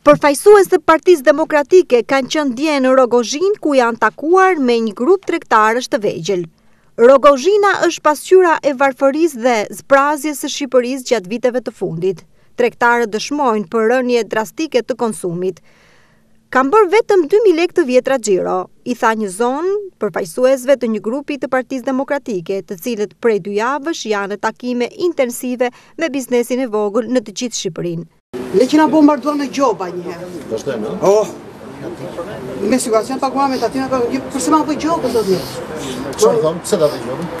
Përfaqësues të Partisë Demokratike kanë qenë dje në Rrogozhinë ku janë takuar me një grup tregtarësh të vegjël. Rrogozhina është pasqyra e varfërisë dhe zbrazjes së Shqipërisë gjatë viteve të fundit. Tregtarët dëshmojnë për rënie drastike të konsumit. Kam bërë vetëm dy mijë lekë të vjetra xhiro, i tha një zonjë përfaqësuesve të një grupi të Partisë Demokratike, të cilët prej dy javësh janë në takime intensive me biznesin e vogël në të gjithë Shqipërinë. Ne që na bombarduan me gjoba një herë. Vazhdojmë, ëh? Oh. Me situacion paguam me tatin apo një përse ma bëj gjobën do të. Çfarë thon? Pse ta bëj gjobën?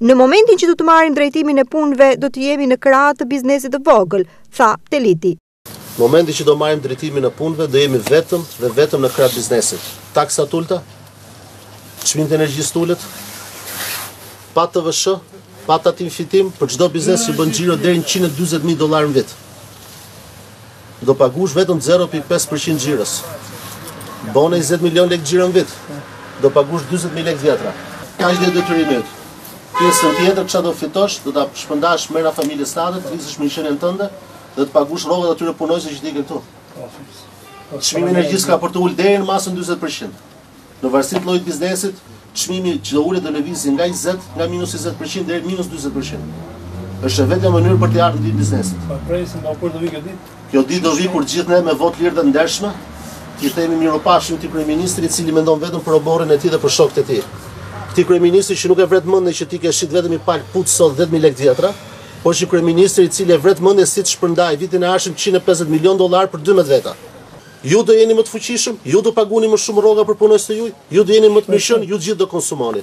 Në momentin që do të marrim drejtimin e punëve, do të jemi në krahë të biznesit të vogël, tha Teliti. Në momentin që do marrim drejtimin e punëve, do jemi vetëm dhe vetëm në krahë të biznesit. Taksa të ulëta, çmim të energjisë të ulët, pa TVSH, pa tatim fitim për çdo biznes që bën xhiro deri në 140 mijë dollarë në vit. Do pagush vetëm zero pikë pesë për qind xhiros. Bone njëzet milion lekë xhiro në vit. Do pagush dyzet mijë lekë të vjetra. Kaq dhe detyrimi yt. Pjesën tjetër çfarë do fitosh, do ta shpërndash mera familjes sate, të rrisësh mirëqenien tënde dhe të pagush rrogat e atyre punonjësve që të ikin këtu. Çmimi i energjisë ka për të ulë deri në masën dyzet për qind. Në varësi të llojit biznesit, çmimi që do ulet do lëvizë nga njëzet, nga minus njëzet për qind deri minus dyzet për qind. Është e vetmja mënyrë për t'i ardhur ndihmë biznesit. Po presim nga kur do vijë kjo ditë? Kjo ditë do vijë kur gjithë ne me votë lirë dhe ndershme t'i themi mirupafshim këtij kryeministri i cili mendon vetëm për oborrin e tij dhe për shokët e tij. Këtij kryeministri që nuk e vret mendjen që ti ke shit vetëm një palë këpucë sot dhjetë mijë lekë të vjetra, por është një kryeministër i cili e vret mendjen si të shpërndajë vitin e ardhshëm njëqind e pesëdhjetë milionë dollarë për dymbëdhjetë veta. Ju do jeni më të fuqishëm, ju do paguani më shumë rroga për punonjësit e tuj, ju do jeni më të mirëqenë, ju gjithë do konsumoni.